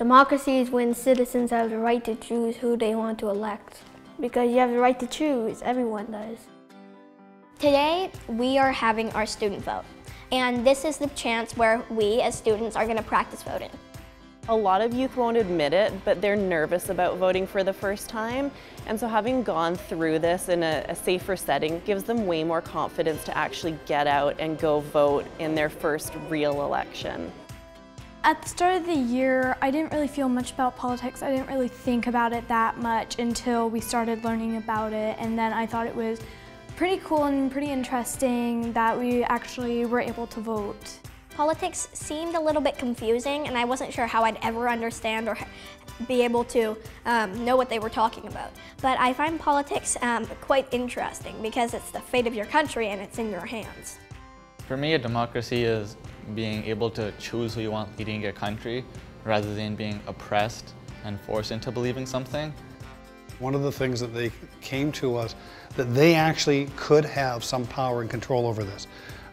Democracy is when citizens have the right to choose who they want to elect. Because you have the right to choose, everyone does. Today, we are having our student vote. And this is the chance where we as students are gonna practice voting. A lot of youth won't admit it, but they're nervous about voting for the first time. And so having gone through this in a, a, safer setting gives them way more confidence to actually get out and go vote in their first real election. At the start of the year, I didn't really feel much about politics. I didn't really think about it that much until we started learning about it. And then I thought it was pretty cool and pretty interesting that we actually were able to vote. Politics seemed a little bit confusing and I wasn't sure how I'd ever understand or be able to um, know what they were talking about. But I find politics um, quite interesting because it's the fate of your country and it's in your hands. For me, a democracy is being able to choose who you want leading your country rather than being oppressed and forced into believing something. One of the things that they came to us, that they actually could have some power and control over this.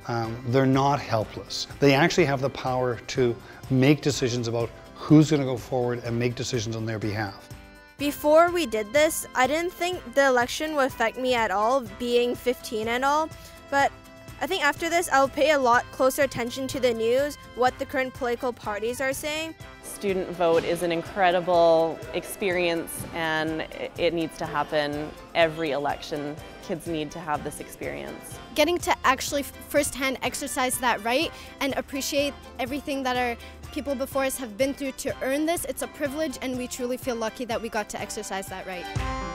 Um, they're not helpless. They actually have the power to make decisions about who's going to go forward and make decisions on their behalf. Before we did this, I didn't think the election would affect me at all, being 15 and all, but I think after this, I'll pay a lot closer attention to the news, what the current political parties are saying. Student vote is an incredible experience and it needs to happen every election. Kids need to have this experience. Getting to actually firsthand exercise that right and appreciate everything that our people before us have been through to earn this, it's a privilege and we truly feel lucky that we got to exercise that right.